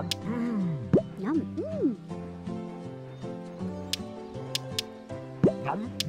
Yum. Yum. Mm. Yum.